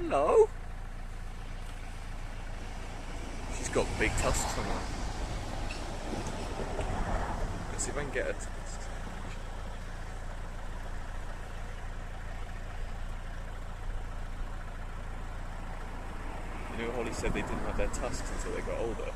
Hello. She's got big tusks on her. Let's see if I can get her. tusks. You know, Holly said they didn't have their tusks until they got older.